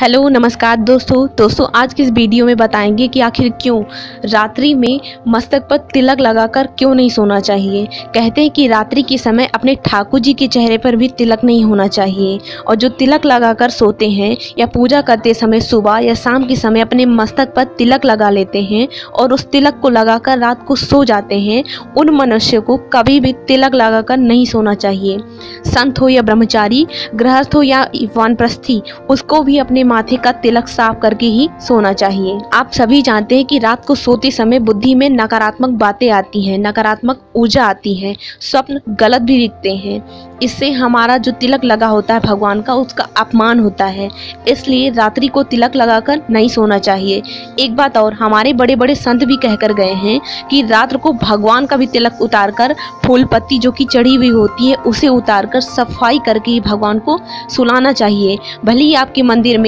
Hello, नमस्कार दोस्तों। दोस्तों, आज की इस वीडियो में बताएँगे कि आखिर क्यों रात्रि में मस्तक पर तिलक लगाकर क्यों नहीं सोना चाहिए? कहते हैं कि रात्रि के समय अपने ठाकुर जी के चेहरे पर भी तिलक नहीं होना चाहिए। और जो तिलक लगाकर सोते हैं या पूजा करते समय सुबह या शाम के समय अपने मस्तक पर तिलक लगा लेते हैं और उस तिलक को लगाकर रात को सो जाते हैं, उन मनुष्य को कभी भी तिलक लगाकर नहीं सोना चाहिए। संत हो या ब्रह्मचारी, गृहस्थ हो या वानप्रस्थी उसको भी अपने माथे का तिलक साफ़ करके ही सोना चाहिए। आप सभी जानते हैं कि रात को सोते समय बुद्धि में नकारात्मक बातें आती हैं, नकारात्मक ऊर्जा आती है, स्वप्न गलत भी दिखते हैं। इससे हमारा जो तिलक लगा होता है भगवान का, उसका अपमान होता है। इसलिए रात्रि को तिलक लगाकर नहीं सोना चाहिए। एक बात और, हमारे बड़े बड़े संत भी कहकर गए हैं कि रात्र को भगवान का भी तिलक उतारकर, फूल पत्ती जो कि चढ़ी हुई होती है, उसे उतारकर सफ़ाई करके भगवान को सुलाना चाहिए। भले ही आपके मंदिर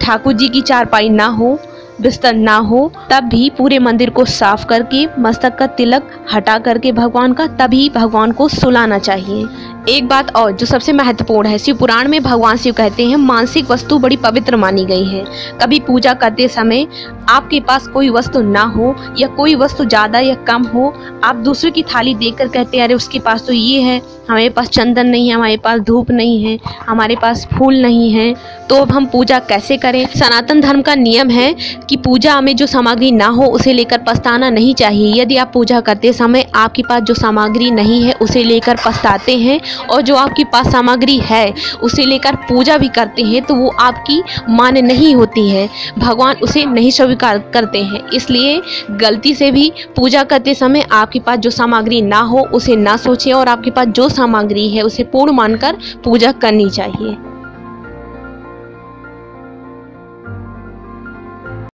ठाकुर जी की चारपाई ना हो, बिस्तर ना हो, तब भी पूरे मंदिर को साफ़ करके, मस्तक का तिलक हटा करके भगवान का, तभी भगवान को सुलाना चाहिए। एक बात और, जो सबसे महत्वपूर्ण है, शिव पुराण में भगवान शिव कहते हैं, मानसिक वस्तु बड़ी पवित्र मानी गई है। कभी पूजा करते समय आपके पास कोई वस्तु ना हो, या कोई वस्तु ज़्यादा या कम हो, आप दूसरे की थाली देखकर कहते हैं, अरे, उसके पास तो ये है, हमारे पास चंदन नहीं है, हमारे पास धूप नहीं है, हमारे पास फूल नहीं है। तो अब हम पूजा कैसे करें? सनातन धर्म का नियम है कि पूजा में जो सामग्री ना हो, उसे लेकर पछताना नहीं चाहिए। यदि आप पूजा करते समय आपके पास जो सामग्री नहीं है, उसे लेकर पछताते हैं और जो आपके पास सामग्री है, उसे लेकर पूजा भी करते हैं तो वो आपकी मान्य नहीं होती है। भगवान उसे नहीं स्वीकार करते हैं। इसलिए गलती से भी पूजा करते समय आपके पास जो सामग्री ना हो, उसे ना सोचें और आपके पास जो सामग्री है, उसे पूर्ण मानकर पूजा करनी चाहिए।